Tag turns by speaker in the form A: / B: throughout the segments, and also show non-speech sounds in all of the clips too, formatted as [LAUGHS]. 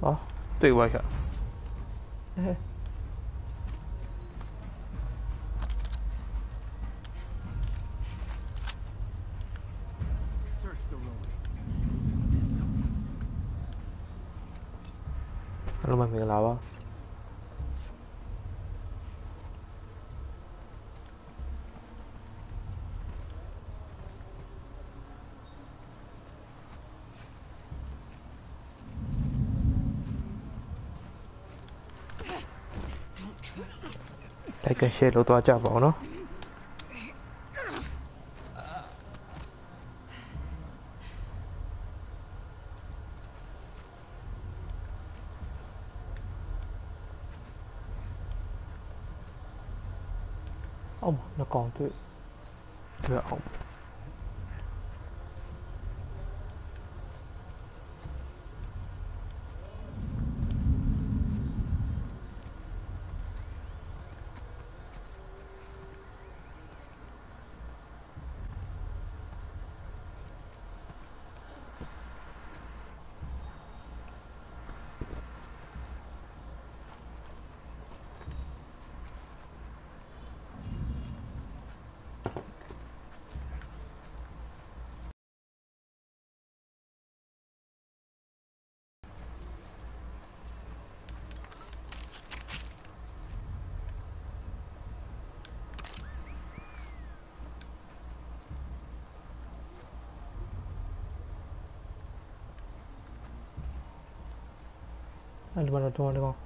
A: 啊对过去 တင် share လုပ်သွားကြပါအောင်နော်။ al bueno, tú, algo.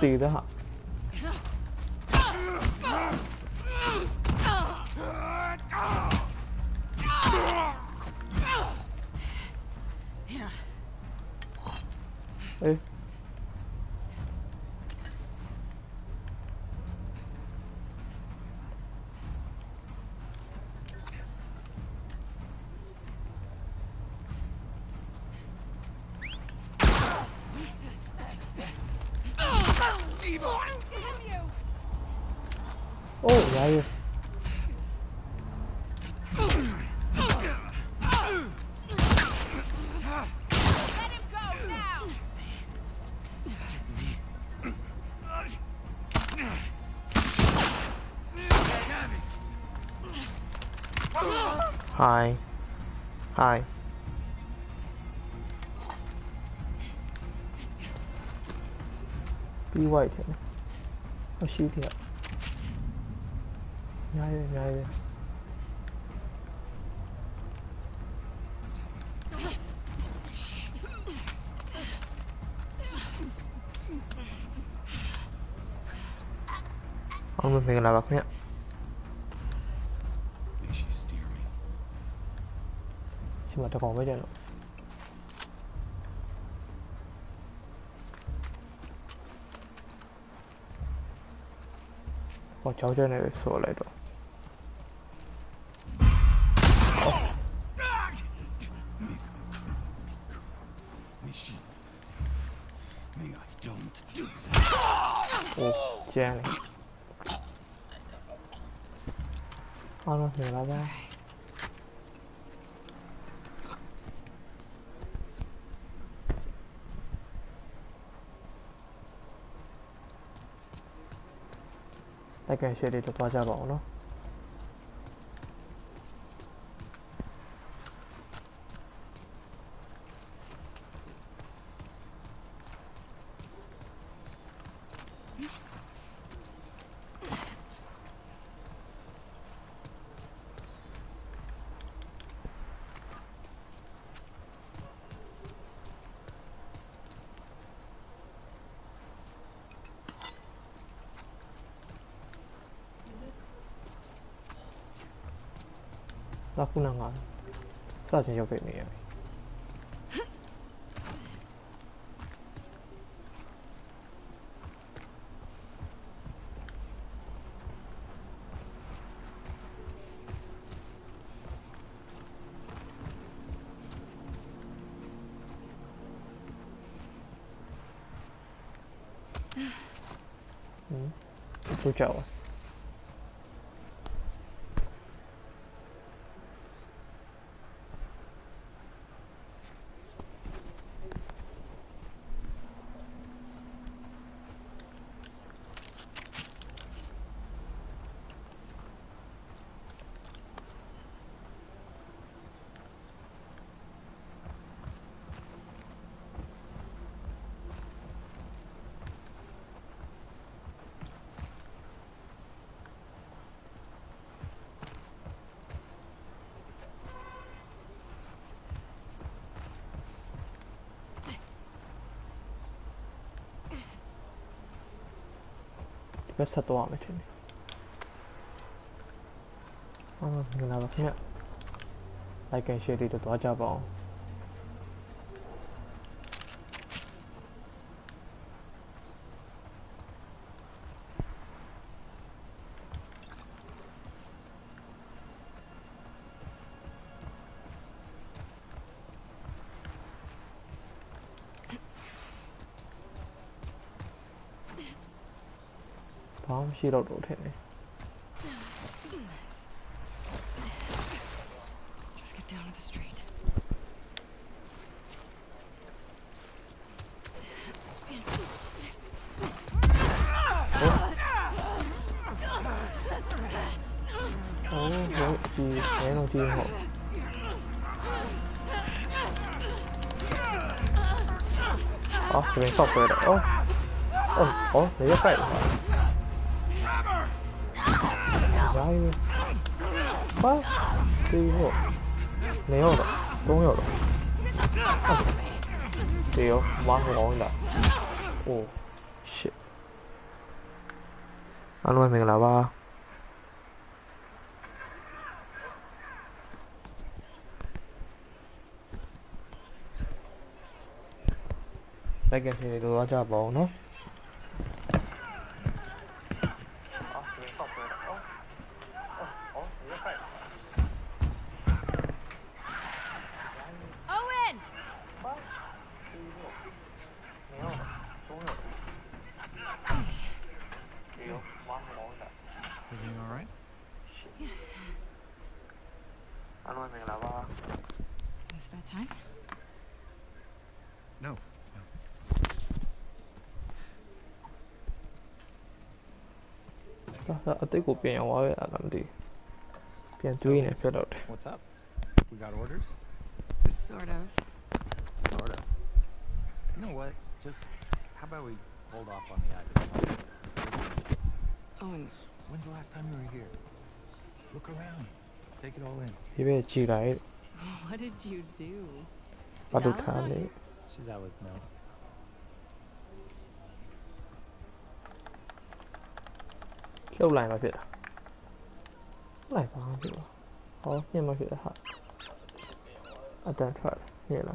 A: 对的哈 Vậy thế Nó xí thiệt Nhai đi, nhai đi Ông mình bạc nhé
B: 的防
A: 备点了。我条件那个时候来着。share လေးလုပ်သွားကြပါအောင်နော် You'll pick me up? ပြီဟင်းသူကြောက်ပါဒီဘက်ဆက်သွားမယ်ထင်တယ်အာမင်္ဂလာပါခင်ဗျ like and share လေးတော့သွားကြပါအောင် गिराउट उठे नहीं 哦，这边倒过来的
C: 哦，哦哦，你要盖
A: 的话。thì bé đầu tiên họ Ồ, thì mình sọc rồi đấy Ô Ồ, ồ, lấy ra cậy Gái Quá Đi hộ Nếu rồi, đúng rồi Điều, quá ngon đã Ồ, shit Anh ơi, mình là ba လိုက်ကရှင်တွေတော့ကြပါအောင်နော် အတိတ်ကိုပြင်အောင်သွားရတာလားမသိဘူးပြန်တွေးနေဖြစ်တော့တယ်
B: What's up? We got orders?
C: Sort of.
B: Sort of. You know what? Just how about we hold off on the eyes of the market?
C: Oh, and
B: When's the last time you were here? Look around. Take it all in.
A: ဒီဘက်ကြည်လိုက် [LAUGHS]
C: what did you do?
A: ဘာလို့
C: Is
A: ထား
C: Alice out
A: လဲ
C: here?
B: She's out with Mel.
A: Đâu lại mà chuyện à? Lại có hai chuyện à? Có,
C: nhưng mà chuyện là
A: hả? À, tớ thật, nghĩa là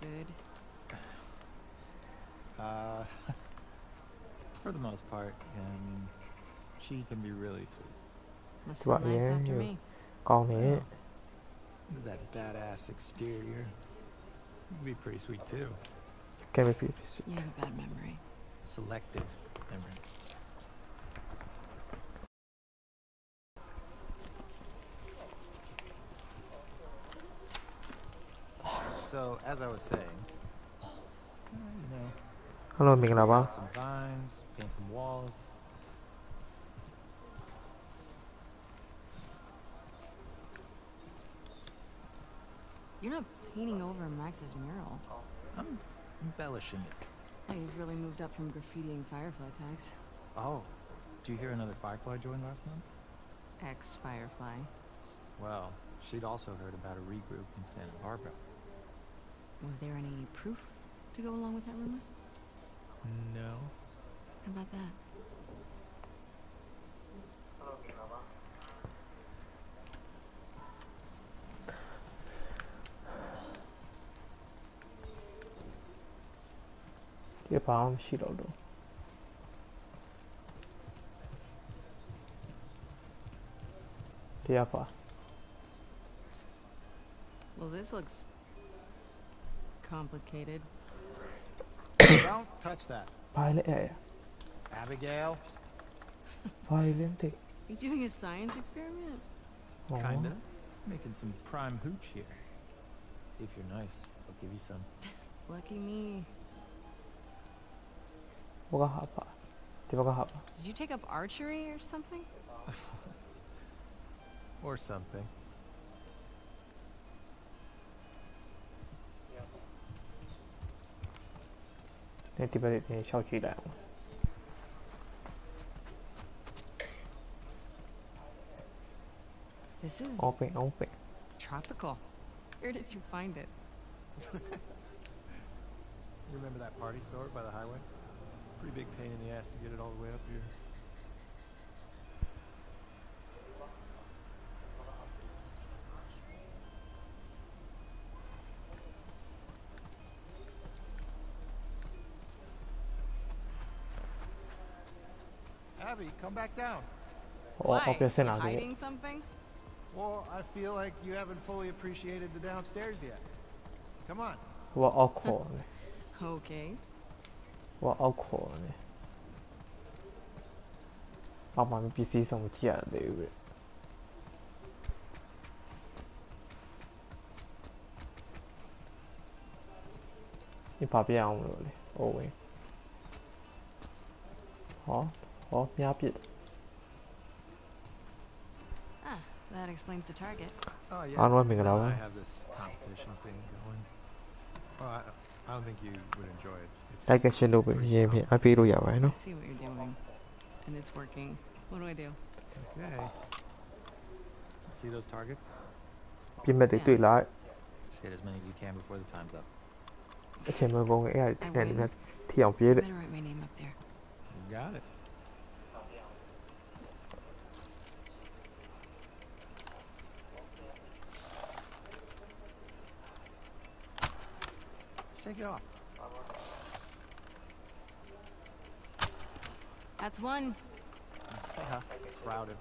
C: Good.
B: Uh, [LAUGHS] for the most part, and she can be really sweet.
C: Must be nice after me.
B: Con này That badass exterior would be pretty sweet too.
A: Can't repeat.
C: You have a bad memory.
B: Selective memory. So, as I was saying, you know,
A: Hello,
B: Minglaba. Some vines, paint some walls.
C: You're not painting over Max's mural.
B: I'm embellishing it.
C: Oh, you've really moved up from graffitiing Firefly tags.
B: Oh, did you hear another Firefly joined last month?
C: Ex Firefly.
B: Well, she'd also heard about a regroup in Santa Barbara.
C: Was there any proof to go along with that rumor?
B: No.
C: How about that?
A: ဒီ your palm
C: Well, this looks complicated. [COUGHS]
B: Don't touch that.
A: Pilot, yeah.
B: Abigail. [LAUGHS]
C: Violent. You doing a science experiment?
B: Kinda. Making some prime hooch here. If you're nice, I'll give you some. [LAUGHS]
C: Lucky me. Did you take up archery or something? [LAUGHS]
B: or something.
C: This is
A: open, open.
C: Tropical. Where did you find it? [LAUGHS]
B: you remember that party store by the highway? pretty big pain in the ass to get it all the way up here. Abby, come back down.
A: Why? Why?
C: Hiding something?
B: Well, I feel like you haven't fully appreciated the downstairs yet. Come on.
A: Well, [LAUGHS]
C: okay.
A: PC
C: ah, that explains the target.
B: Oh yeah. I have this competition thing going. I, don't think you would enjoy it. It's
A: I guess you know, but yeah, yeah,
C: I?
A: I
C: see what you're doing, and it's working. What do I do?
B: Okay. See those targets?
A: You made it three light.
B: Just hit as many as you can before the time's up.
A: I can't move on. Yeah, and that's
C: T
A: on.
C: Better write my name up there.
B: You got it. Take it off.
C: That's one.
B: Yeah, proud of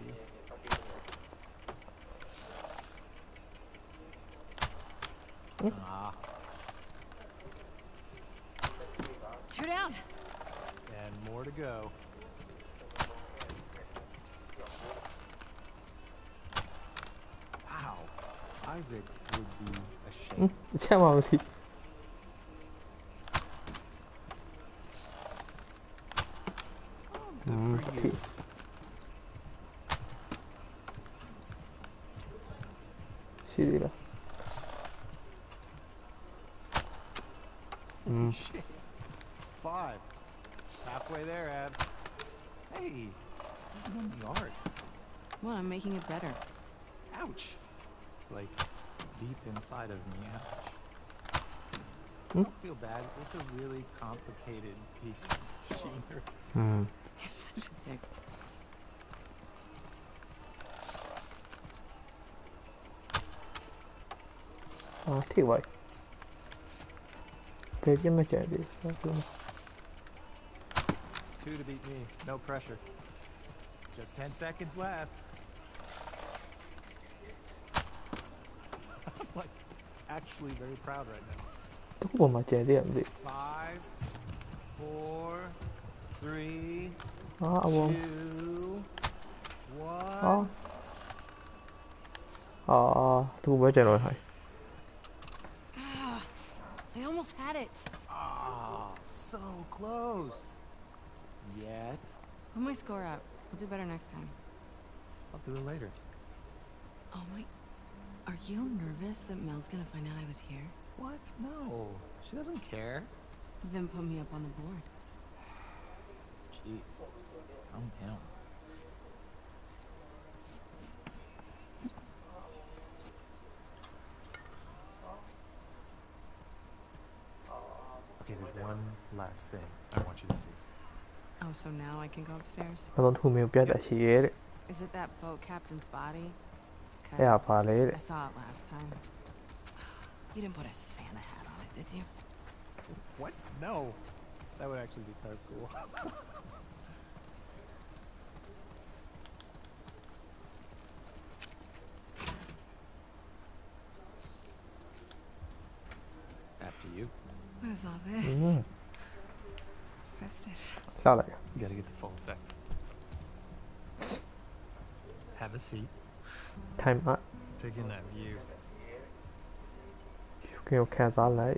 B: you. Ah.
C: Two down.
B: And more to go. Wow. Isaac would be ashamed. [LAUGHS] you.
A: She did.
B: Mm. [LAUGHS] Five. Halfway there, Abs. Hey, the yard.
C: Well, I'm making it better.
B: Ouch. Like, deep inside of me, ouch.
A: Hmm?
B: Don't feel bad. It's a really complicated piece
A: Mm. Ah, ठीक भाई
B: Two to beat me, no pressure. Just 10 seconds left. [LAUGHS] I'm like actually very proud right now. Five, Four, three,
A: oh, I oh. oh, Too mới
C: chơi. I almost had it.
B: Ah, oh, so close. Yet.
C: Put my score up. I'll do better next time.
B: I'll do it later.
C: Oh my... Are you nervous that Mel's gonna find out I was here?
B: What? No. She doesn't care.
C: Then put me up on the board.
B: Jeez. Calm down. Okay, there's one last thing I want you to see.
C: Oh, so now I can go upstairs?
A: I don't whom you get hear it.
C: Is it that boat captain's body?
A: Yeah.
C: I saw it last time. [SIGHS] You didn't put a Santa hat on it, did you?
B: What? No! That would actually be kind of cool. [LAUGHS] After you.
C: What is all this?
A: Mm -hmm. Festive.
B: You gotta get the full effect. Have a seat.
A: Time up.
B: Take in that view.
C: 有看
B: 啥来？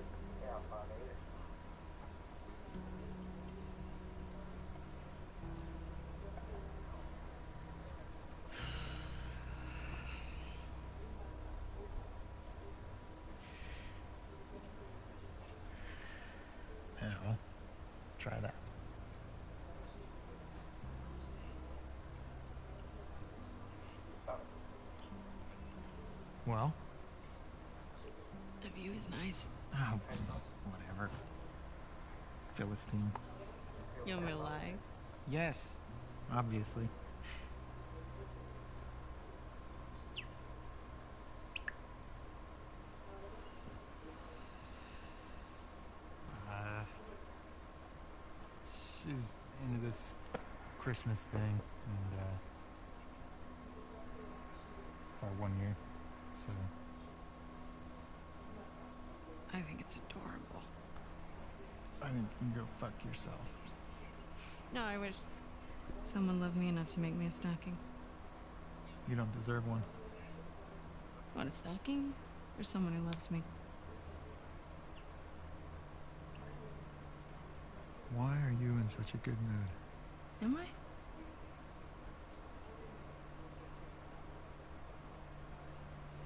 B: Philistine.
C: You want me to lie?
B: Yes, obviously. Uh, she's into this Christmas thing, and uh, it's our one year, so
C: I think it's adorable.
B: I think you can go fuck yourself.
C: No, I wish someone loved me enough to make me a stocking.
B: You don't deserve one.
C: Want a stocking? Or someone who loves me?
B: Why are you in such a good mood?
C: Am I?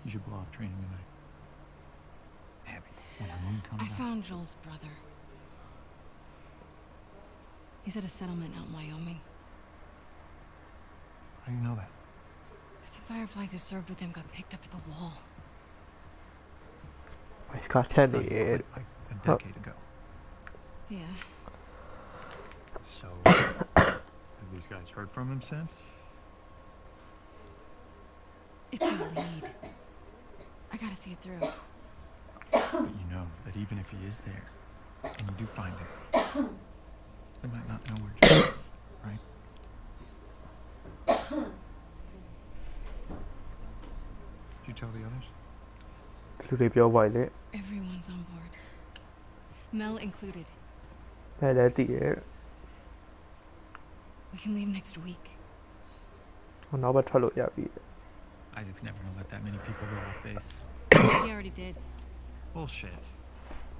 B: You should blow off training tonight. Abby, when the moon comes
C: I
B: out.
C: found Joel's brother. He's at a settlement out in Wyoming.
B: How do you know that?
C: The fireflies who served with him got picked up at the wall.
A: He's got Teddy.
B: Like, like a decade oh. ago.
C: Yeah.
B: So, [COUGHS] have these guys heard from him since?
C: It's a lead. I gotta see it through.
B: But you know that even if he is there, and you do find him, they might not know where Jesus [COUGHS] is, right? Did you tell the others?
C: Everyone's on board. Mel included. We can leave next week.
B: Isaac's never gonna let that many people go off base. [COUGHS]
C: he already did.
B: Bullshit.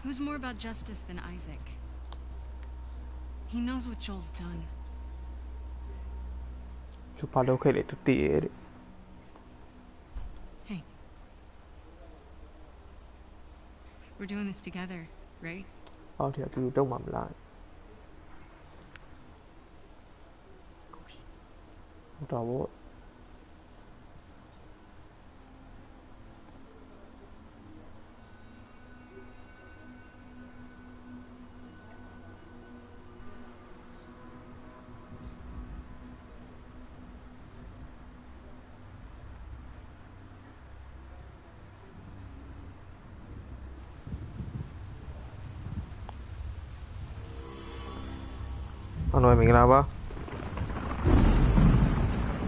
C: Who's more about justice than Isaac? He knows what Joel's done.
A: Su palo che le tutti
C: Hey. We're doing this together, right?
B: Oh,
A: thì từ đông mầm lại. Đó bố. မင်္ဂလာပါ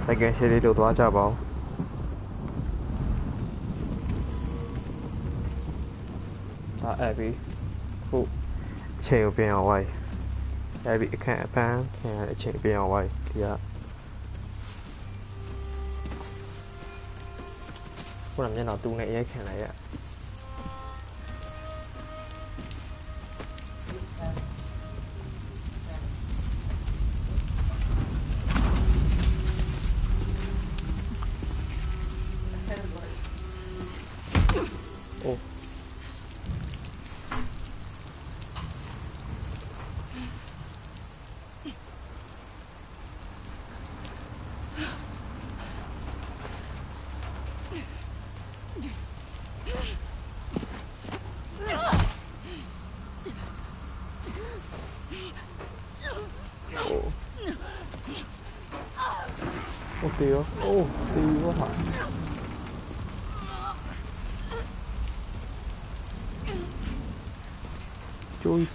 A: စိုက်ကရှယ်လေးတို့သွားကြပါဦးဒါအဲ့ပြီခုအချိန်ကိုပြင်အောင်ဝိုင်းအဲ့ပြီအခန့်အပန်းခင်ရတဲ့အချိန်ပြင်အောင်ဝိုင်းဒီကခုနမျက်နှာတူးနဲ့ရဲခင်လိုက်ရ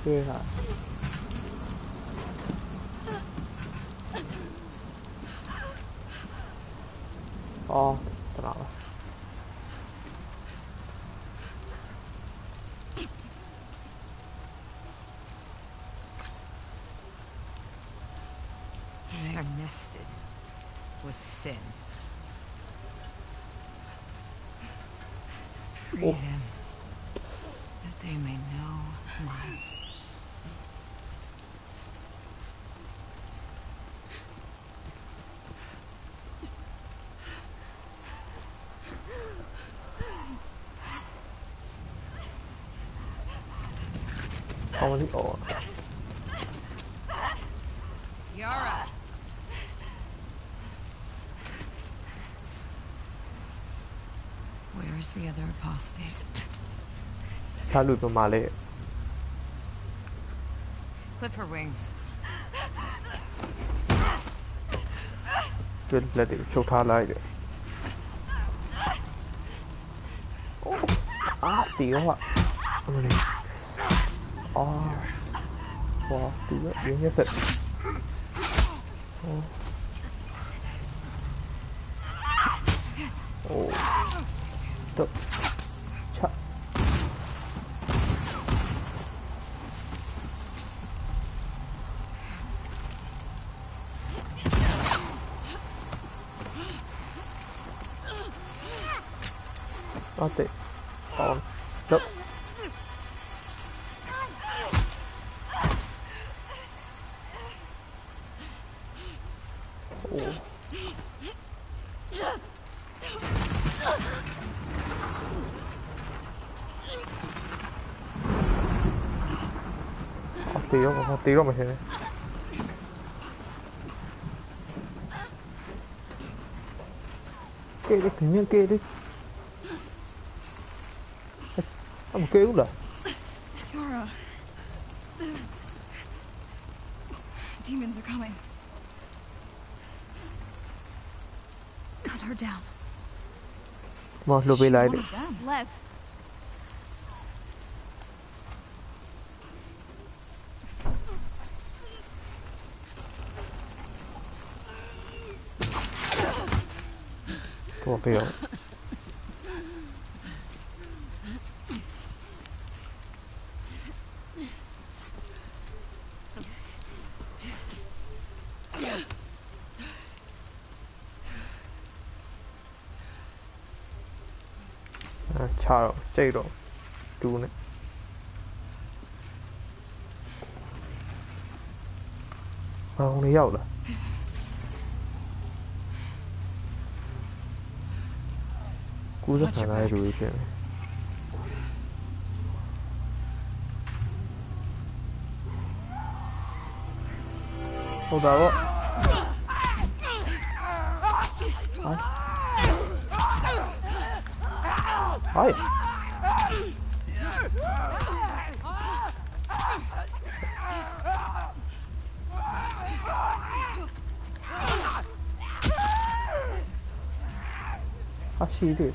A: 对啥 Ổ.
D: Yara! Where is the other apostate?
A: Sao lùi vào mà?
D: Clip her wings.
A: Tuyên là để châu tha lại được. À, tí không ạ? Ôi 哦哇这个有些粉。哦。哦，哦，得 tí đâu, một tí đâu mà thế này. Kệ đi, tự nhiên kệ đi. Ê, mà kệ cũng được.
C: Yara. Demons are coming. Cut her down.
A: Mà lùi về lại
C: She's one of them. Lev.
A: Thuộc hiểu. À, chào, chạy rồi. Chú. À, không thấy dạo rồi. Cú rất
D: Watch
A: là
D: your
A: này
D: backs.
A: rồi chuyện này. Hold on. Hi. Hi. Ah, she did.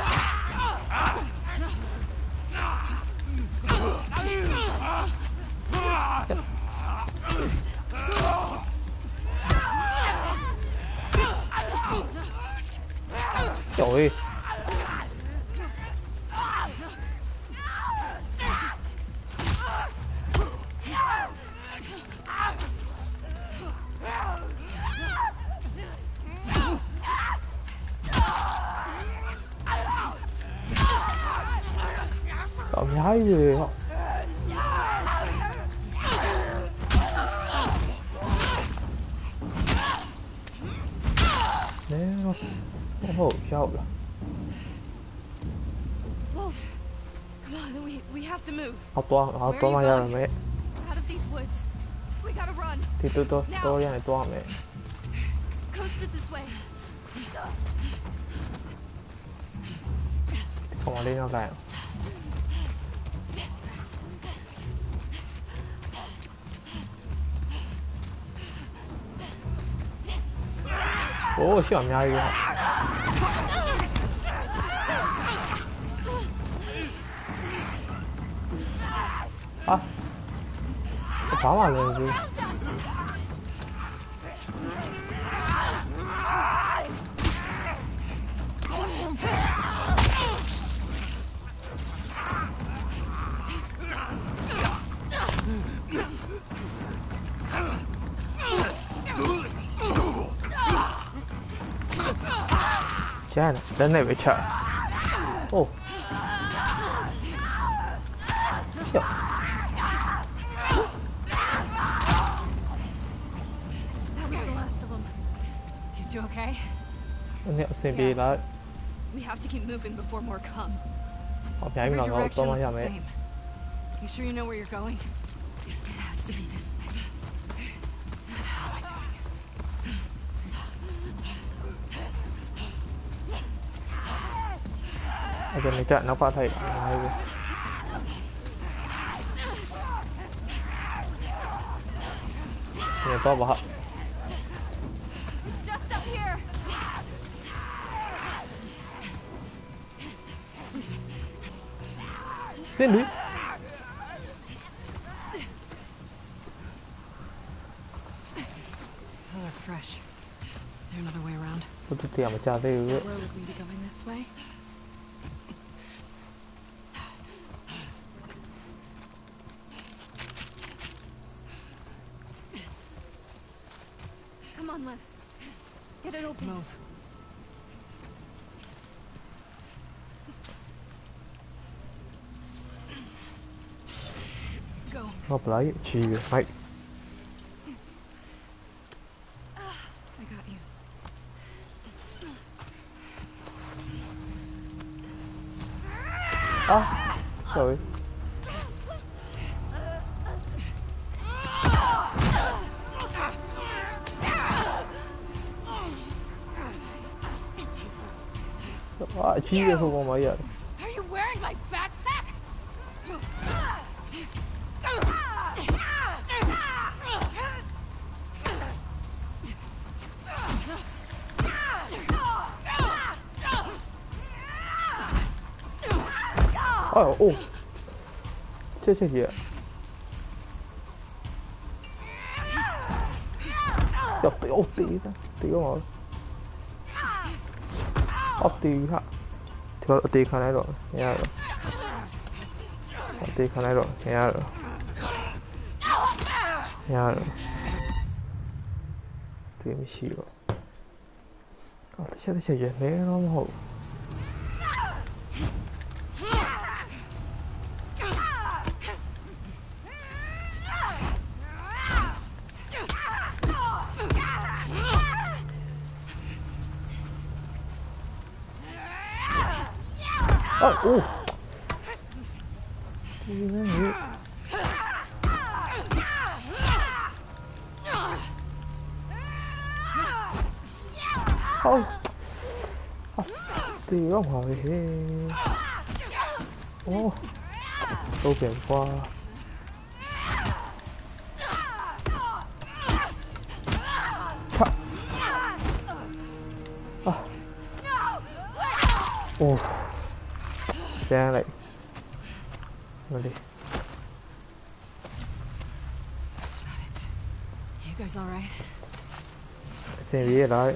E: to move.
A: học toan học toan mà ra là mẹ
E: Out of these woods. We gotta run.
A: thì tôi tôi tôi ra này toan mẹ
E: Coast
A: 啥
E: 玩意儿这？真的没气儿。
A: Anh hiệu đó
E: We have to keep moving before more come.
A: học nhảy
E: Your
A: mà nó
E: direction
A: tôi mà
E: is
A: ra
E: the
A: mẹ
E: same. You sure you know where you're going? It has to be this way. What the hell am I doing?
A: ở trên này trận nó qua thầy Ai kìa. Nhìn to bỏ
E: It's
C: Those are fresh. There another way around?
A: Tìm mà chờ thấy
E: That road would going this way? Come on, Liv. Get it open.
C: Move.
E: Go.
A: Ngọc lấy chi mày
E: I got you.
A: à trời à, chi vậy không có mấy giờ 哦哦，这这些，要对哦对的，对我，哦对哈，这个对看来了，你看了，对看来了，你看了，你看了，对不起了，啊，这些这些也没那么好。đâu hỏi thế. Ô oh, câu biển qua. À. Ô. Oh. lại. Mà đi. Xem gì đấy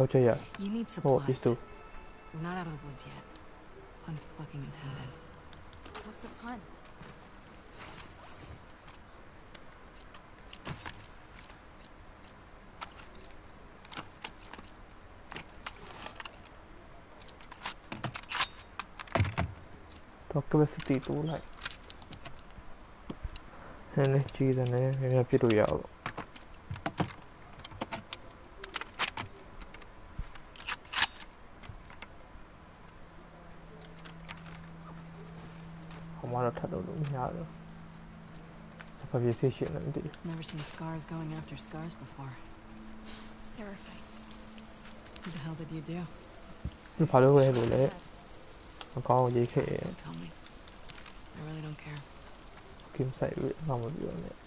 C: Culture, yeah. You need
A: oh,
C: supplies.
A: Oh, these two.
C: We're not out of the woods yet. Pun fucking intended.
E: What's a pun?
A: Like. And cheese and then you have to do it. top of your t-shirt, let.
C: Never seen scars going after scars before.
E: Seraphites.
C: What the hell did you do?
A: You probably would have been it. I'm calling you,
C: Kate. Tell me. I really don't care.
A: Keep saying it. I'm gonna be it.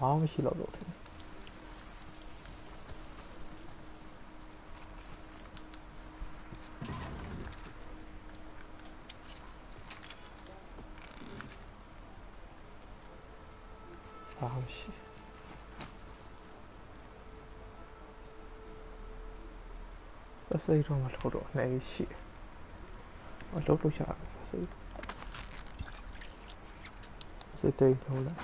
A: 好我洗了。都可以好好洗这是一种我瞅瞅哪一期我都不想所以。所以这一周了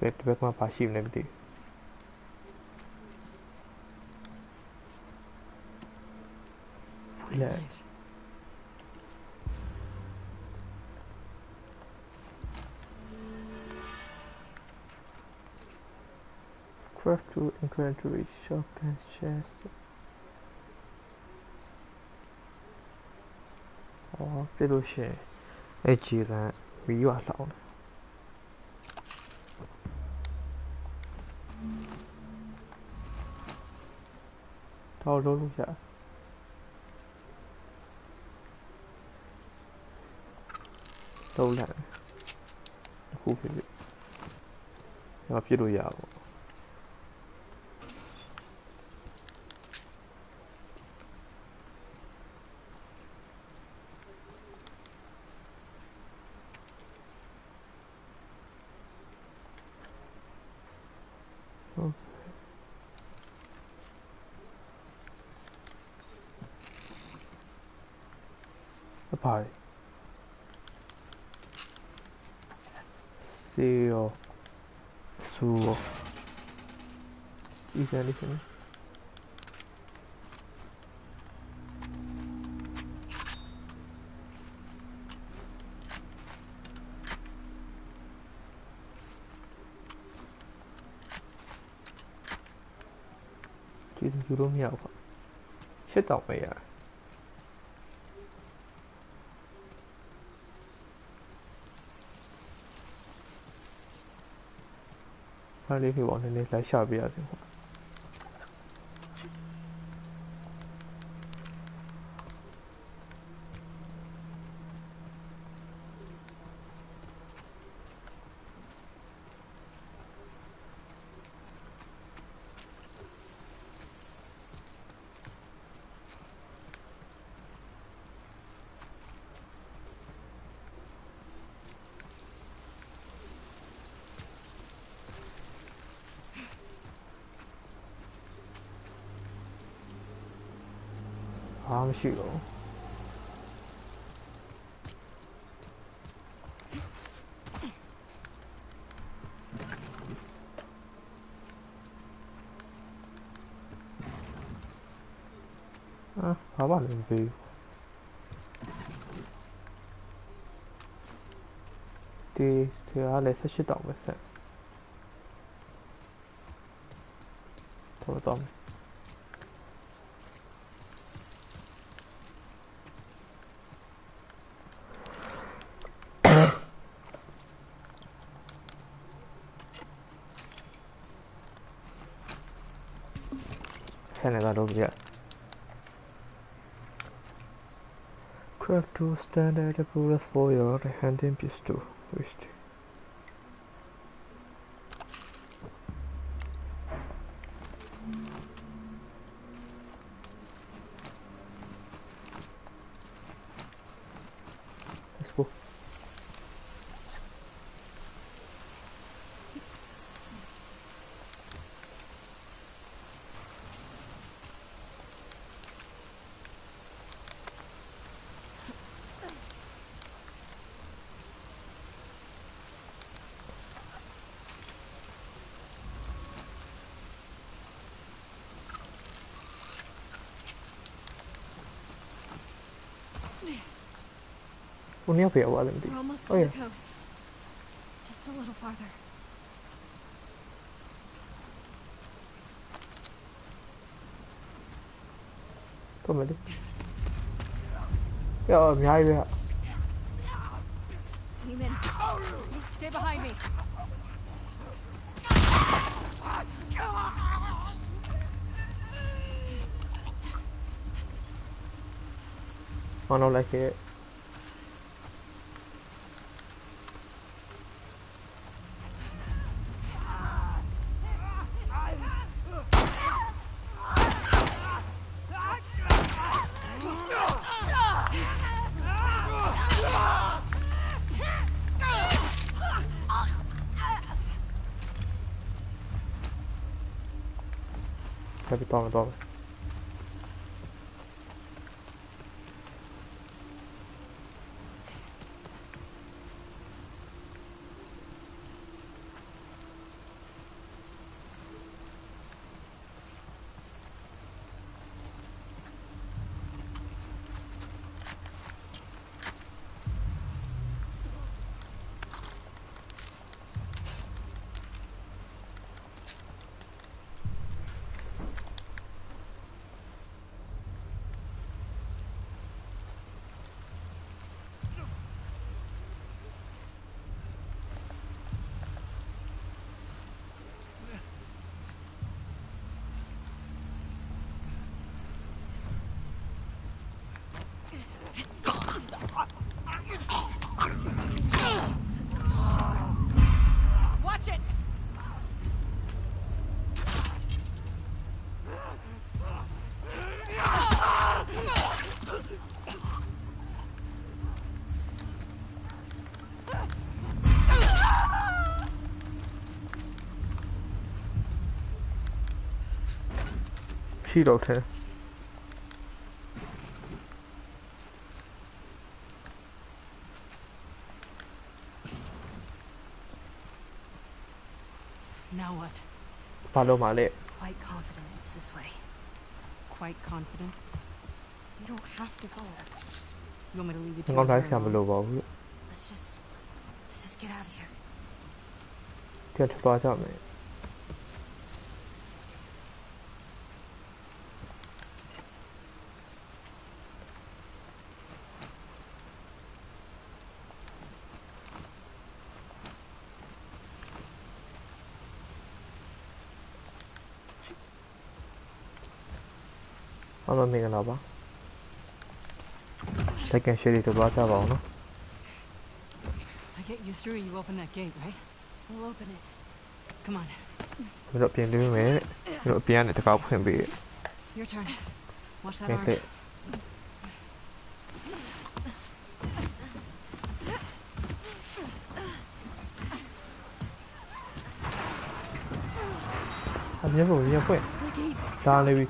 A: back to back my passive negative. Relax.
C: Nice.
A: Craft to inventory, shop chest. Oh, 这都是 A G 三 V 瓦上的。到时候录下。都来，护肤品，要披露一了。倒霉啊！那你给以往那来下边啊，这块。对。对，最后来出去倒个身，To standard bullets for your handing pistol. Wished go. Un'io avevo alla
C: We're almost
A: Oh,
C: to
A: yeah.
C: the coast. Just a little farther.
A: Thôi mà đi. Trời ơi, ai vậy ạ?
C: Demons.
F: Stay behind me.
A: Oh, no, like it. Tapi toma, toma.
F: Watch it!
A: She don't care.
F: Now what?
A: Follow my leg.
C: Quite confident it's this way.
F: Quite confident?
C: You don't have to follow us.
F: You want me to leave you to it
A: lái
F: very
A: xem
F: long?
A: lô vào ví dụ.
C: Let's just let's just get out of here.
A: Theo cho to cho mày. Ama mình nào ba. Thấy cái xe đi từ ba cho vào nó.
F: I get you through, you open that gate, right?
C: We'll open it.
F: Come on.
A: မတို့ပြင်ပြီးမယ်မတို့ပြန်နေတကောက်ဖွင့်ပြီး
F: Your turn. Watch that
A: ကဲ
F: arm.
A: ကဲအမြဲပုံရဖွင့်ဒါနေပြီ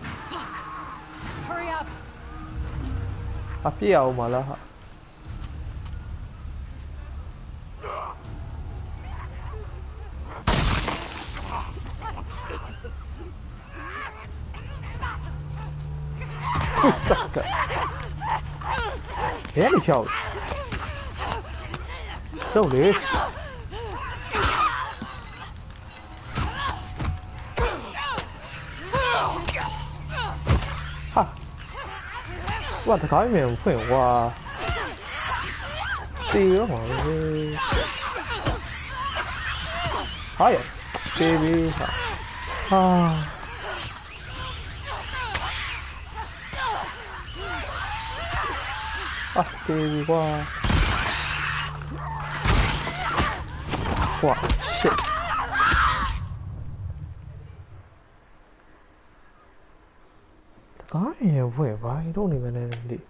F: 啊，别
A: 要嘛了哈。哎，你跳！走
F: 你！
A: 我的卡里面会有这个好像是好。啊啊给你挂。挂线 don't even have it.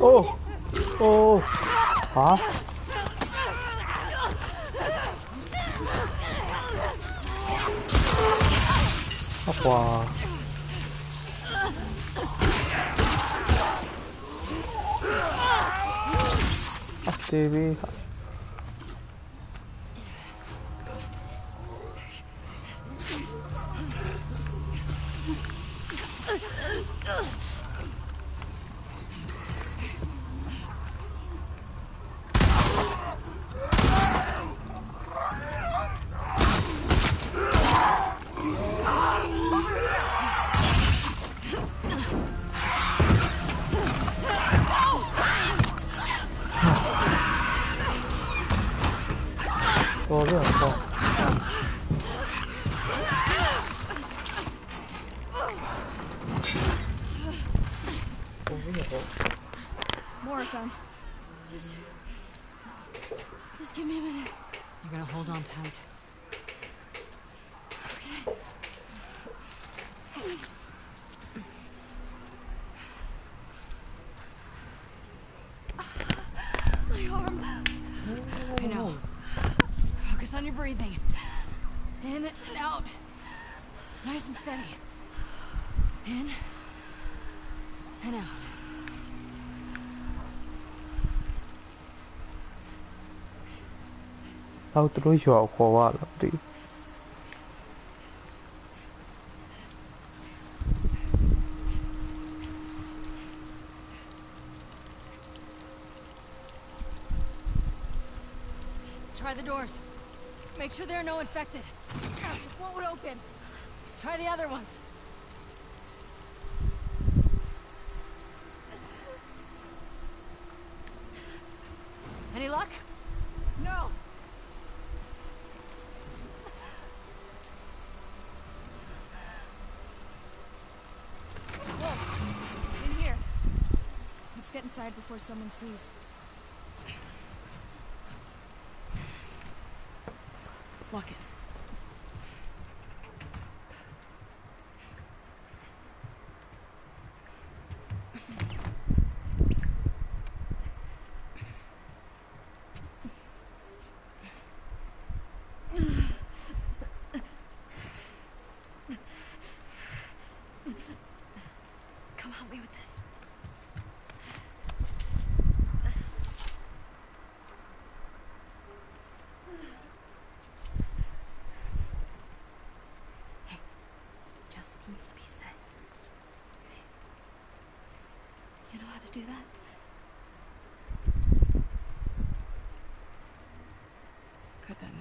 A: 哦，哦，啊！啊哇！啊，这边。 လောက်သူတို့ရွာခေါ်ရလားမ
C: သိဘူး inside before someone sees.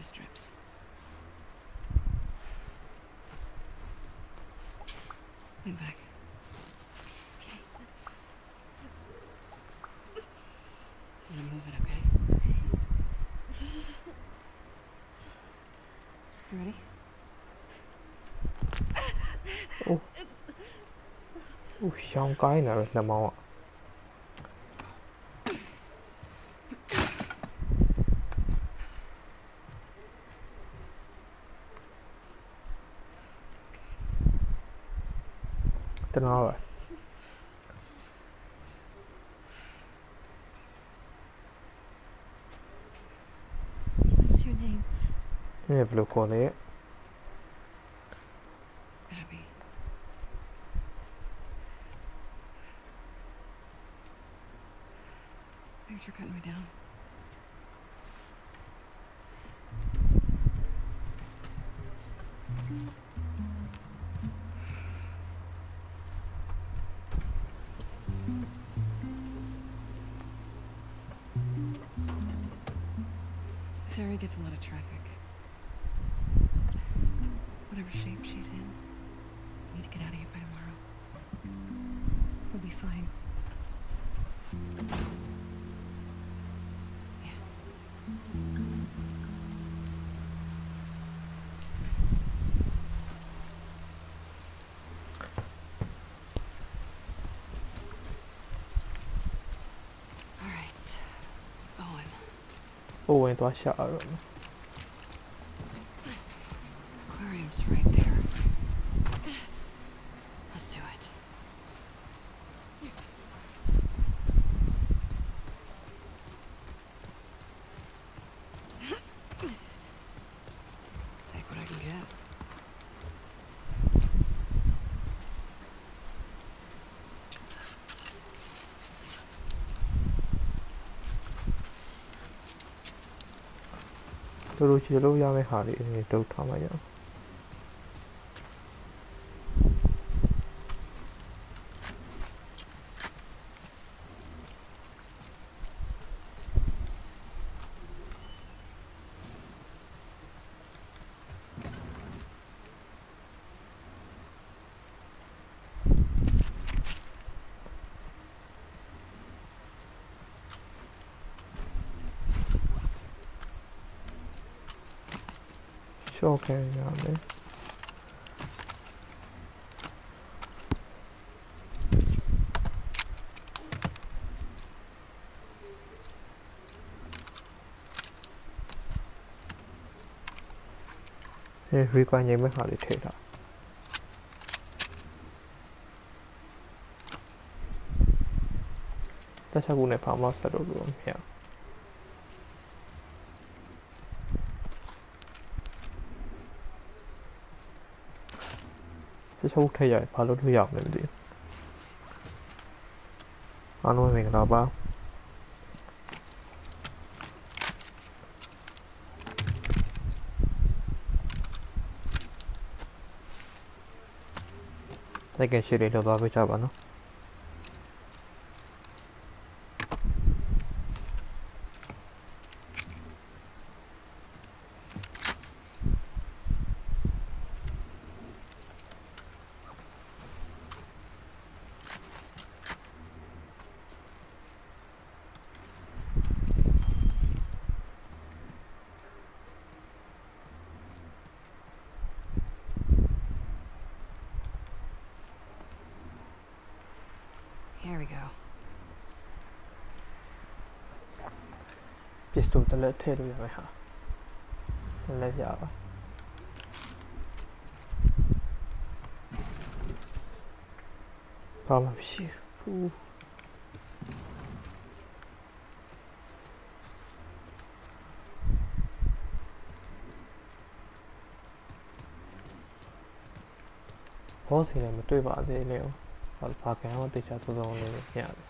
C: Strips. Lean back.
G: Okay.
C: I'm gonna move it, okay? You ready?
A: Sao cái nào là mau ạ Tên
C: Thanks for cutting me down. This area gets a lot of traffic. Whatever shape she's in, we need to get out of here by tomorrow. We'll be fine. 我问 yang.
A: တို့တို့ချေလို့ရမယ့်ဟာလေးအနေနဲ့တုတ်ထားမှရအောင် လျှော့ခံရမယ်เฮ้ยรีควายยังไม่หาดิเทตอ่ะแต่ถ้ากูในพาร์มาสะดวกรวมเนี่ย ထည့်ရတယ်ဘာလို့လို့ရအောင်လဲမသိဘူးအားလုံးမင်္ဂလာပါတကယ်ရှိတယ်လို့သွားပေးကြပါနော်။
C: Here we go.
A: ပစ္စတိုတစ်လက်ထ ည့်လို့ရမယ်ဟာတစ်လက်ရပါဘာမှမရှိဘူးဘောစီလည်းမတွေ့ပါသေးလေ။ဘာဘာကံတော့တေချာသုံးသုံးလေးညရတယ်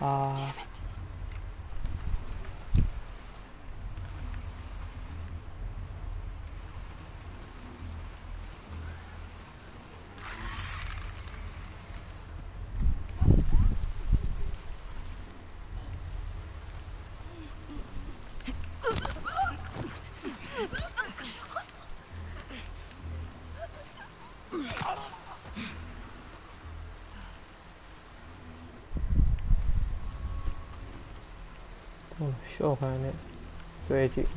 A: ။ အာ ဟိုရှော့ခိုင်းနဲ့ဆွဲကြည့်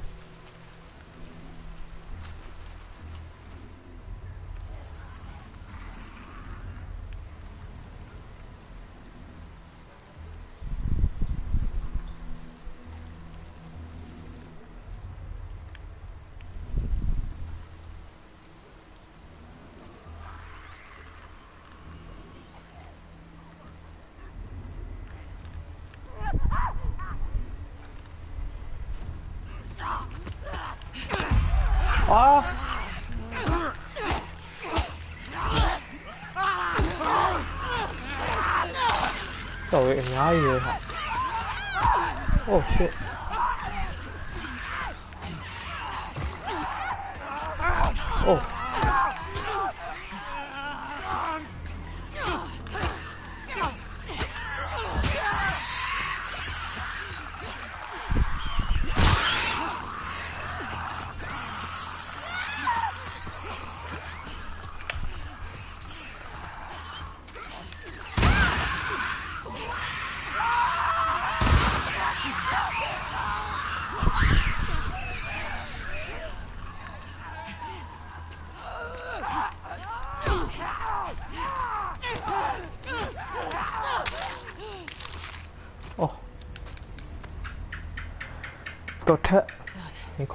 A: Oh! Trời ơi, em nhái ghê? Oh shit.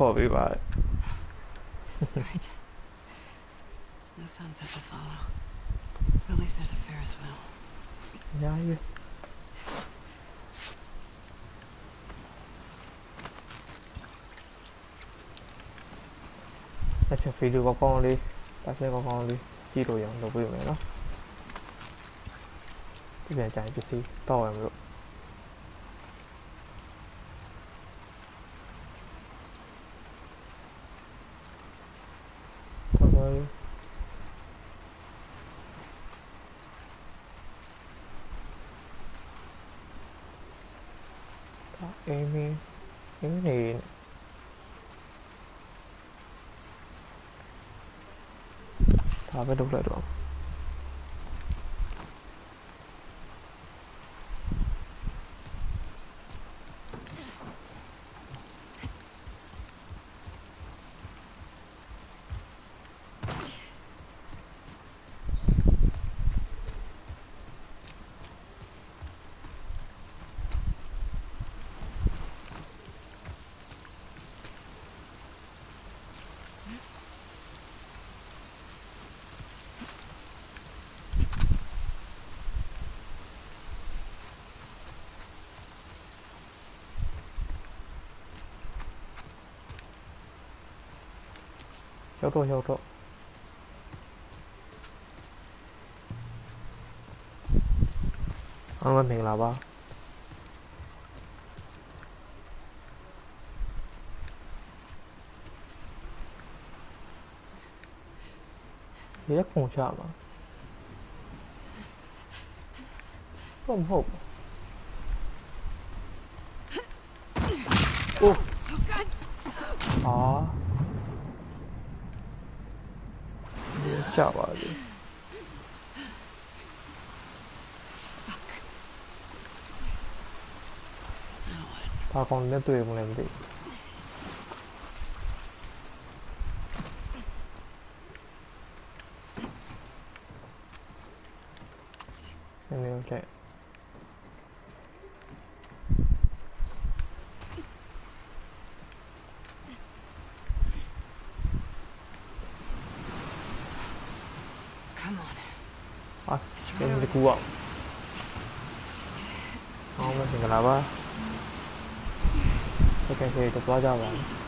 A: Colby bot.
D: right. No sunset to follow. At least there's a Ferris wheel.
A: Yeah, you. Ta sẽ phi đưa vào con đi. Ta sẽ vào con đi. Chi đồ dặn đồ viên mẹ đó. Rồi. ဒါပဲ 小卓，小卓，安稳平了吧？别空下了，不好吧？哦，啊。 ကြပါစေဘာကောင်လက်တွေ့မလဲမသိဘူး เคခေ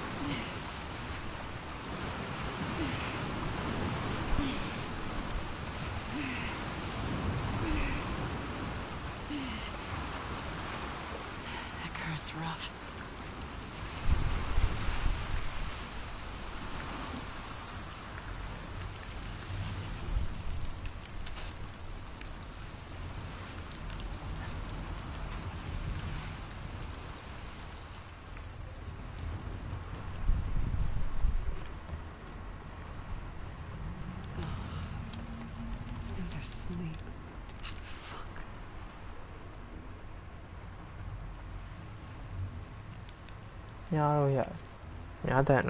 A: ောက်ရညာတန်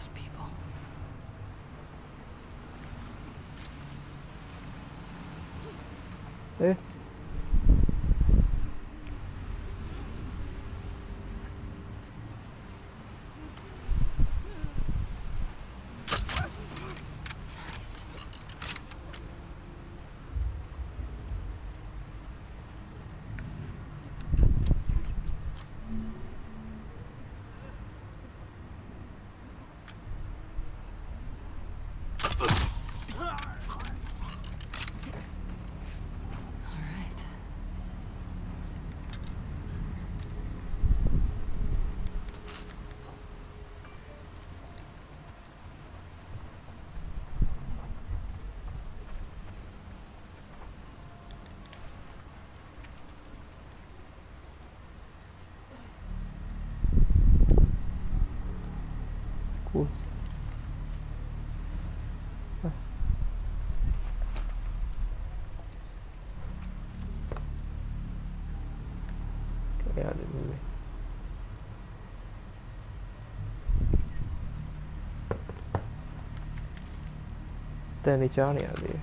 D: those people?
A: เ stand ni other ni there.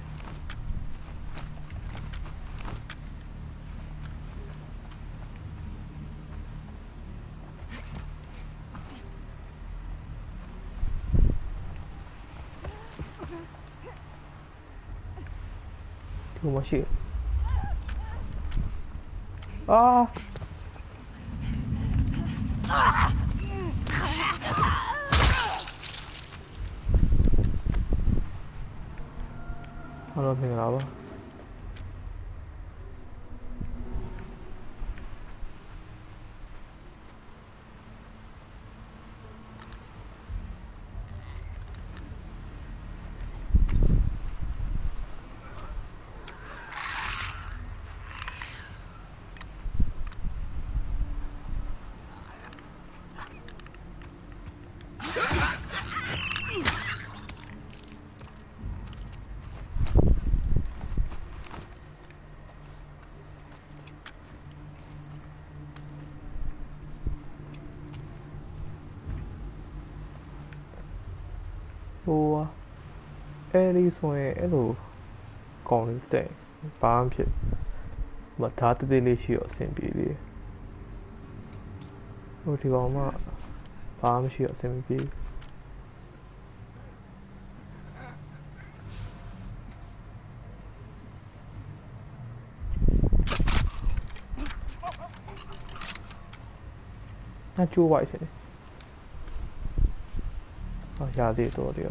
A: Oh my shit. Ah! Don't think ဟိုအဲလီဆိုရင်အဲ့လိုကောင်းလေးတဲ့ဘာမှဖြစ်မထားတသေးလေးရှိတော့အဆင်ပြေသေးတယ်။ဟိုဒီကောင်မှဘာမှမရှိတော့အဆင်မပြေဘူး။那就外线。 啊，压力多的。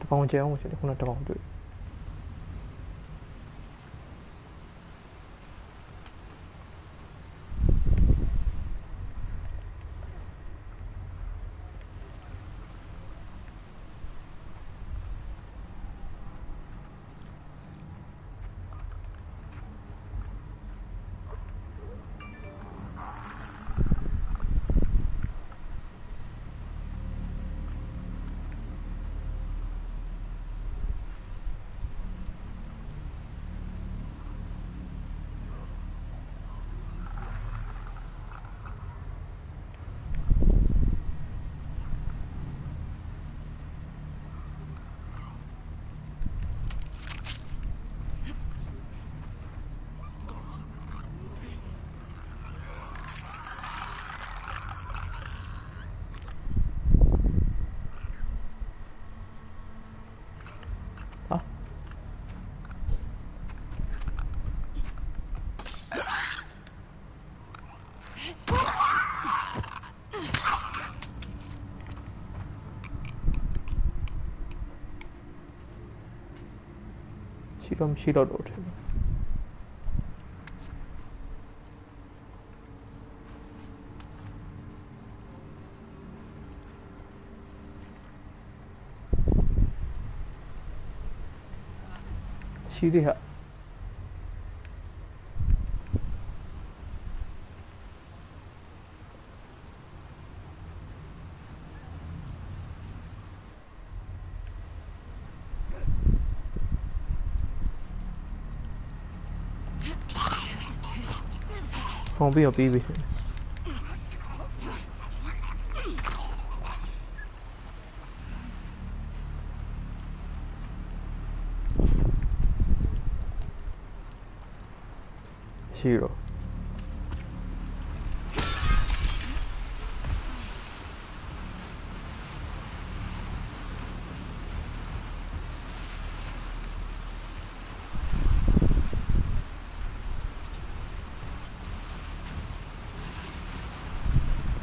A: 这帮人这，我觉得来帮人。from Shiloh.org. Shiriha भी अभी भी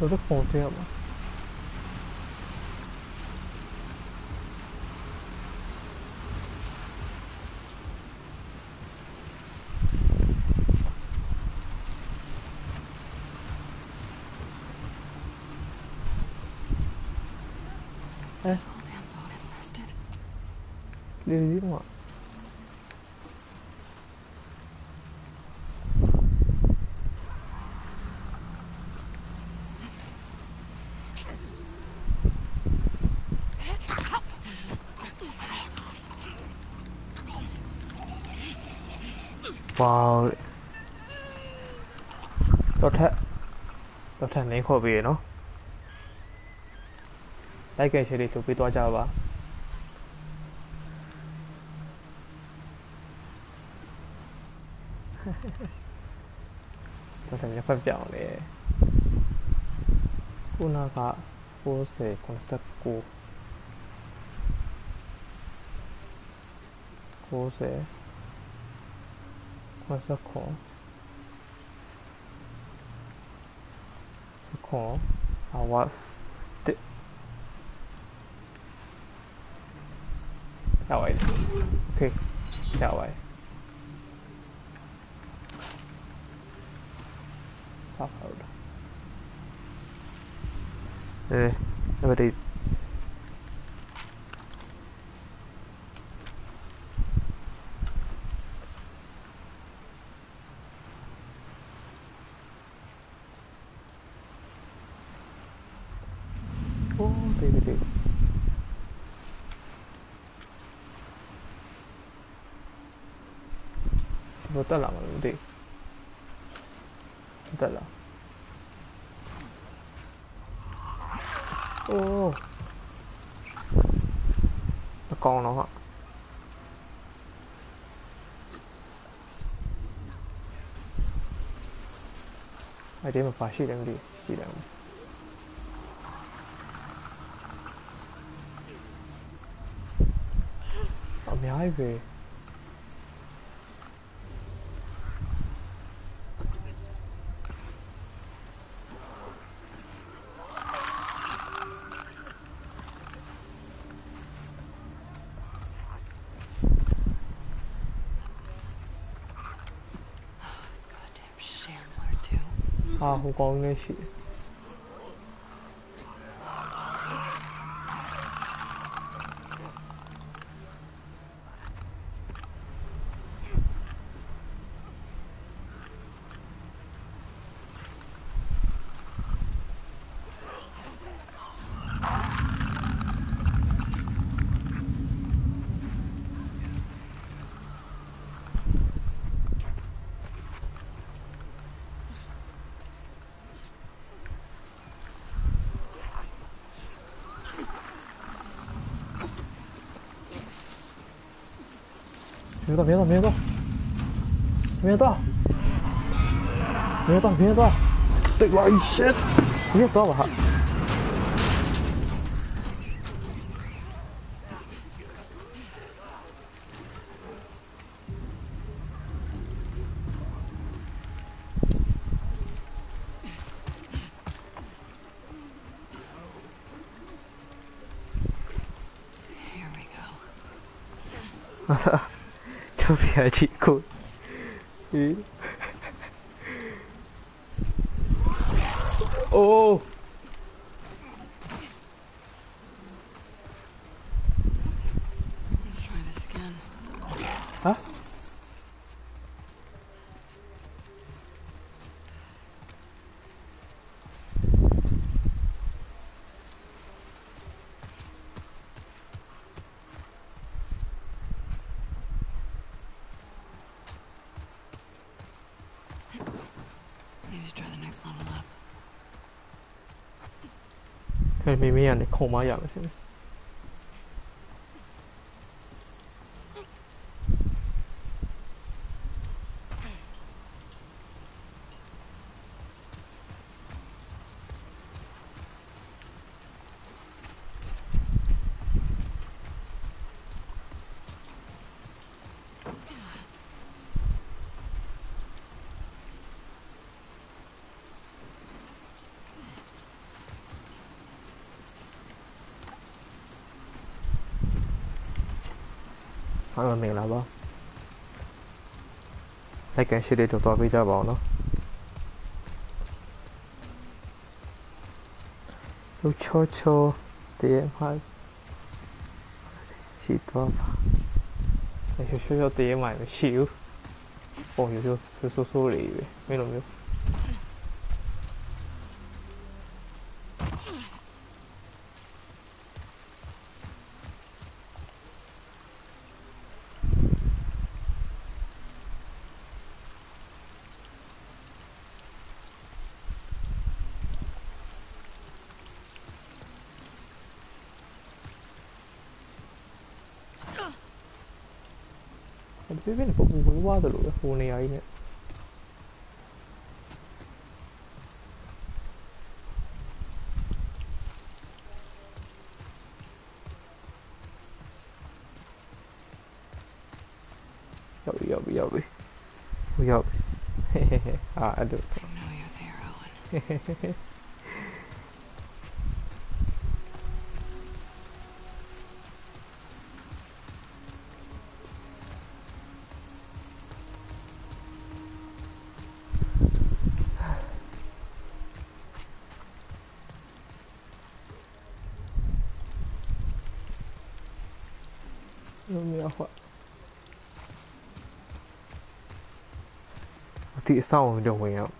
A: 都得控制嘛。哎。
E: 累
A: 不累嘛？ ပေါင်းတော့ထက်တော့ထက်နေခေါ်ပြီးရနော်လိုက်ကဲရှယ်လေးထုတ်ပေးသွားကြပါတော့ထက်ရပ်ဖက်ပြောင်းလေခုနက60 concept 9 60 89 90 Cosa qua? Qua? Ah, what? Di- That way. Okay, that way. Top hold. Eh, nobody. Tak lah malam putih Tak lah Oh. Con nó ạ Ai thế mà yang xịt em đi Xịt em Ở Không. 别动，别动，别动，别动，别动，别动！对吧？一 shit！别动吧！Chị အဲ့မိမိကနေခုံမရမယ်ရှင် အားလုံးမင်္ဂလာပါလိုက်ကရှိတဲ့တော့သွားပေးကြပါအောင်နော်လူချောချောတည်းမှာရှိတော့ပါအဲ့ရှိရှိတည်းမှာမရှိဘူးပုံရိုးရိုးဆိုးဆိုးဆိုးလေးပဲမင်းလိုမျိုး വാതുള്ളൂ ഫോണിയായി ah,
E: I do. You're there, [LAUGHS]
A: အဆောက်အုံတွေဝင်ရောက်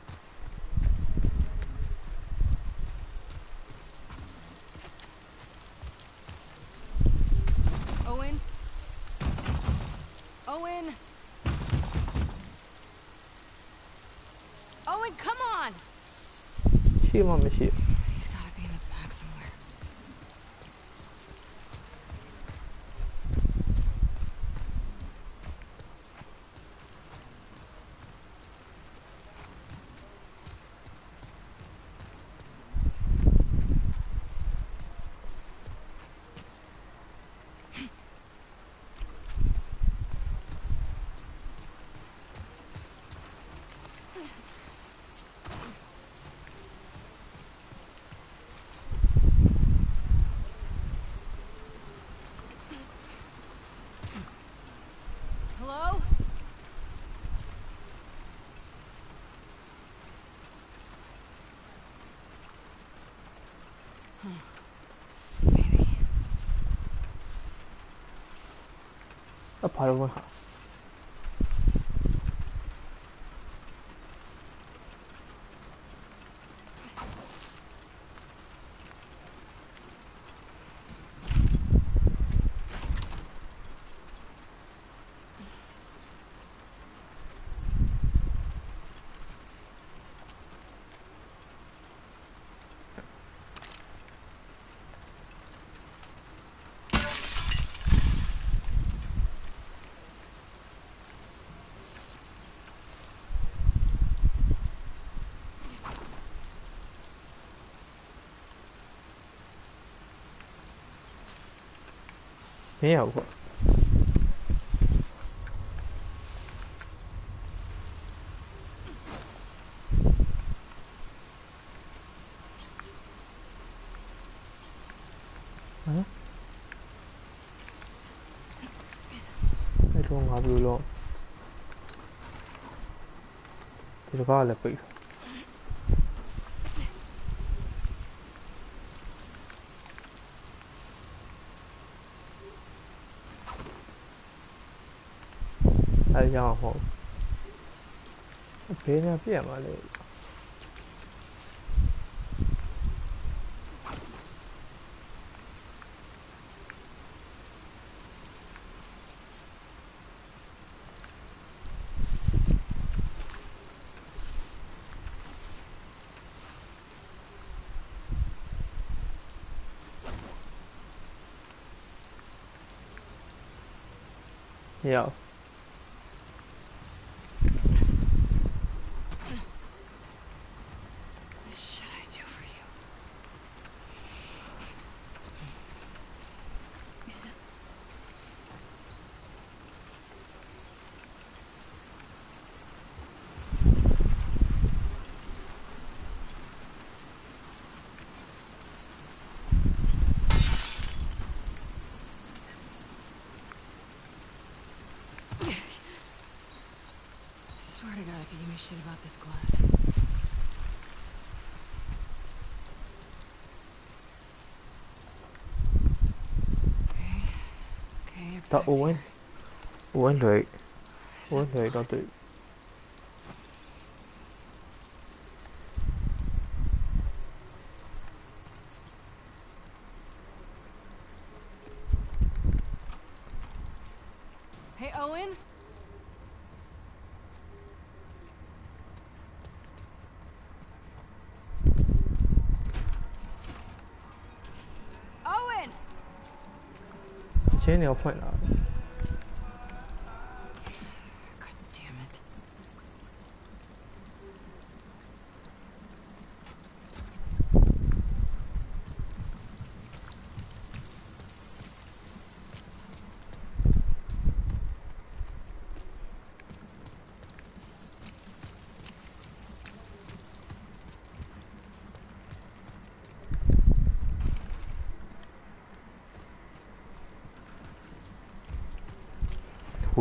A: အ 没有过。嗯？那种我不知道，这个搞了不？ အဲ့ရအောင်မဟုတ်ဘူးဘေးနဲ့ပြည့်မှာလေ Yeah.
C: What about this glass. Okay. Okay, that
H: will
A: win. right, rate. right, rate, I'll.
C: 你有 point
A: 啊？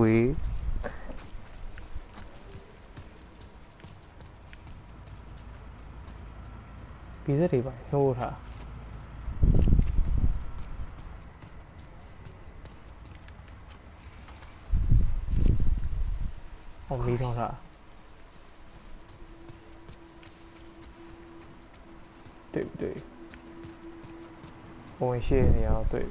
A: 喂鼻子里吧要不啥我没听啥对不对？我谢谢你啊对。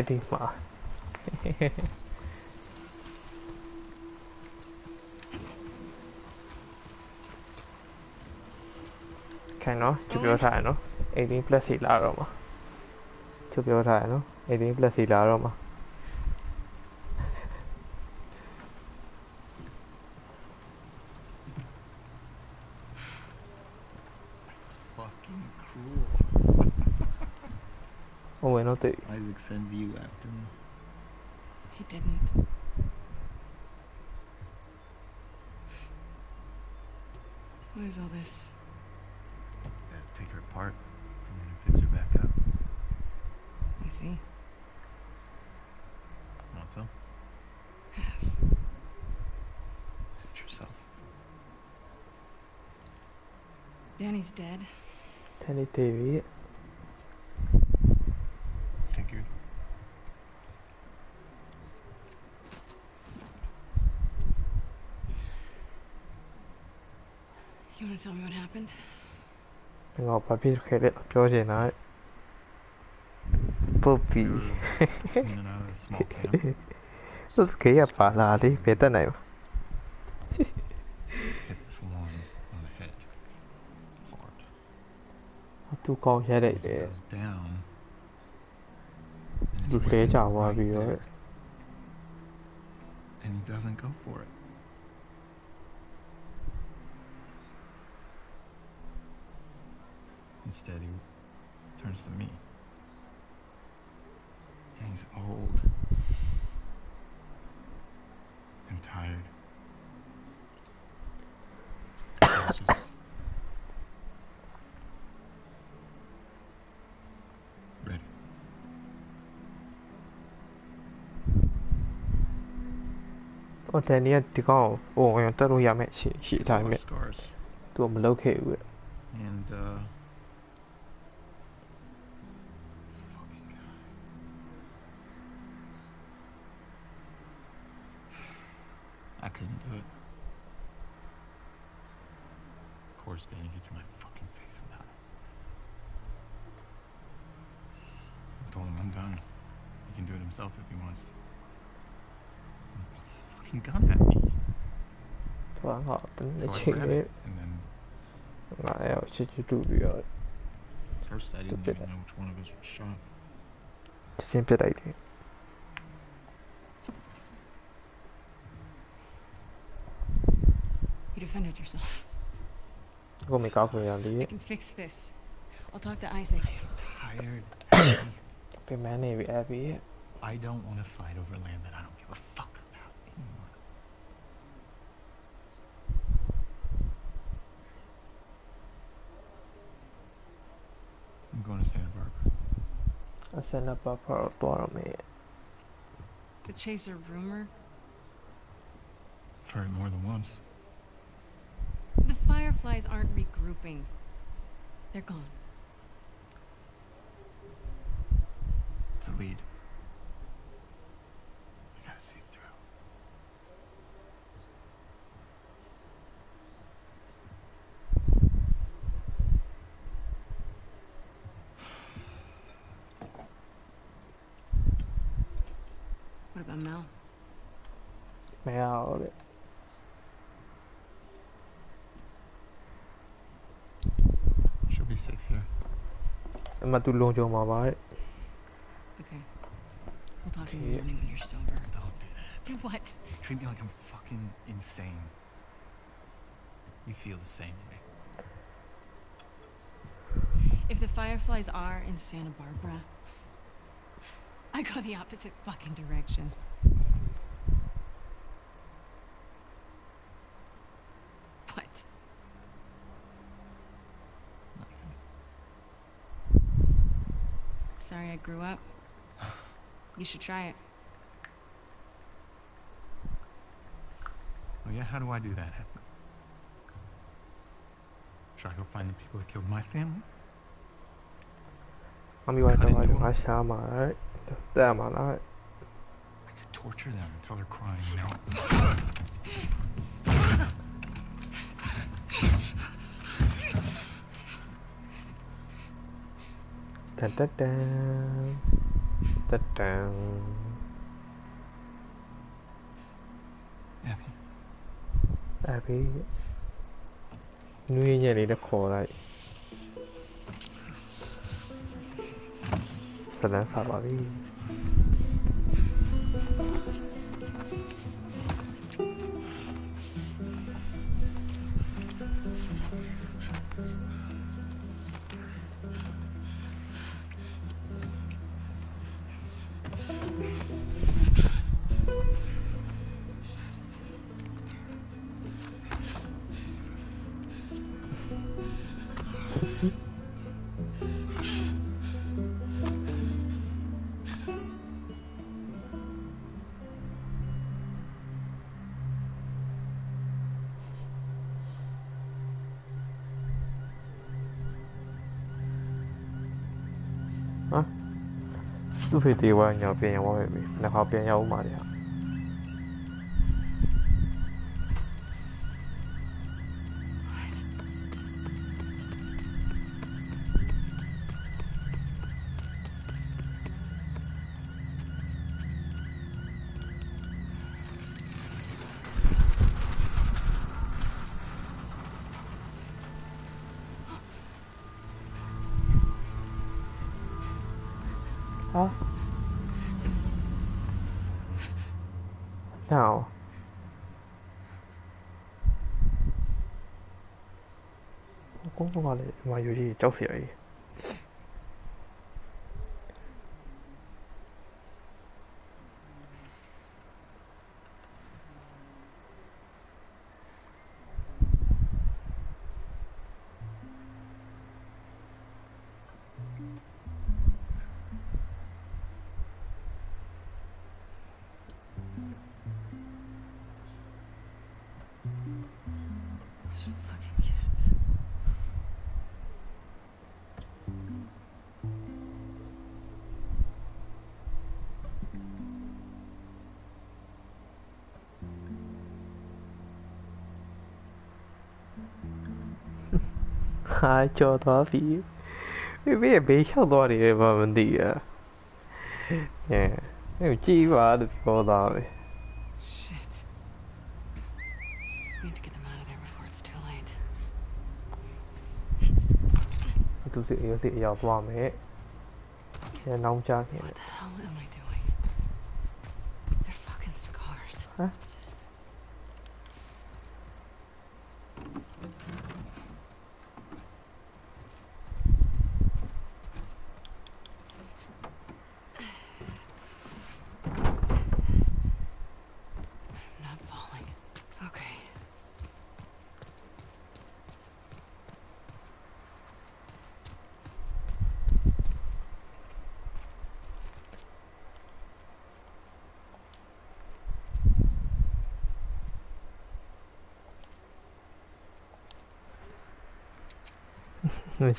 A: ได้ดีกว่า [LAUGHS] no? Ci mm. piace no? Ed in Brasile
B: a Roma.
A: Ci piace no? Ed in Brasile
B: Roma. Sends you after me.
C: He didn't. What is all this?
B: Gotta take her apart and then fix her back up.
C: I see.
B: Want some?
C: Pass.
B: Suit yourself.
C: Danny's dead.
A: တန်
C: tell me what happened?
A: No, papi, quería it. oye,
B: ¿no? Puppy. Nó kìa bà là đi,
A: về tên này. Tôi con xe đẩy
B: để
A: Dù
B: kế chảo. And he doesn't go for it. Instead, he turns to me. And he's old and tired. He's just ready.
A: ဟိုတန်နီကဒီကောင်ကိုအိုဝင်တက်လို့ရမယ်ရှိရှိ
B: A
A: တိုင်း
B: lot
A: ပဲ
B: of scars.
A: သူကမလုပ်ခဲ့ဘူးတဲ့
B: And, uh. couldn't do it. Of course, Danny gets in my fucking face about it. I told him I'm done. He can do it himself if he wants. He's fucking gun at me.
A: What họ tính để
B: so
A: chuyện đấy. Lại ở trên
B: First, I didn't even know which one of us was shot.
C: defended yourself.
A: Go make with Ali.
C: I can fix this. I'll talk to Isaac.
B: I am tired. [COUGHS]
A: Be man, Abby.
B: I don't want to fight over land that I don't give a fuck about anymore. I'm going to Santa Barbara.
A: I Santa Barbara tomorrow,
C: mate. The chaser rumor?
B: I've heard more than once.
C: Fireflies aren't regrouping. They're gone.
B: It's a lead.
A: မတူလုံကြုံမှာပါတဲ့
C: Okay. We'll talk in the
A: Okay.
C: morning when you're sober.
B: Don't do that.
C: Do [LAUGHS] what?
B: Treat me like I'm fucking insane. You feel the same way.
C: If the Fireflies are in Santa Barbara, I go the opposite fucking direction. grew up. You should try it.
B: Oh yeah, how do I do that? Should I go find the people that killed my family?
A: I'm going to like my shaman, alright? Damn, alright.
B: I could torture them until they're crying now. [LAUGHS]
A: ตาตาตาตาตา
B: อา
A: พี่นุ้ยเนี่ยนี่นะขออะไรสนามสาวพี่ ဖေတေးဝါညောင်ပြန်ရောက်ပဲပြီနှစ်ခါပြန်ရောက်မှလေဟာ ဒီမှာ ကြီးကြောက်စရာကြီးဟာကြော်သွားပြီဘေဘေဘေးလျှောက်သွားနေတယ်ဘာမသိอ่ะအဲအဲ့ကြည့်ပါလို့ပြောသားပဲ
D: Shit. Need to get them out of there before it's too late.
A: သူစီအေးစီအရောက်သွားမယ်အဲနောက်ကြခင်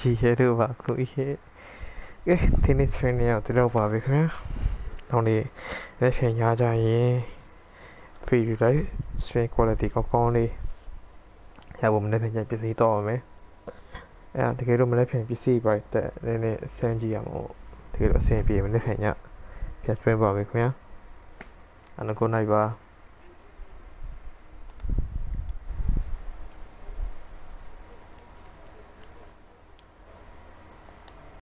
A: မရှိရတော့ပါခုရဲ့။ကဲဒီနေ့ training ရောက်ဒီတော့ပါပဲခင်ဗျာ။နောက်နေ့လက်ဖြန်ရကြရင် video လိုက် stream quality ကောင်းကောင်းလေးရဖို့မနေ့ဖြန်ပစ္စည်းတော့မယ်။အဲတကယ်လို့မနေ့ဖြန်ပစ္စည်းပိုက်တဲ့နည်းနည်းဆန်းကြည့်ရမို့တကယ်လို့အဆင်ပြေမနေ့ဖြန်ညပြန် stream ပါမယ်ခင်ဗျာ။အနကိုနိုင်ပါ။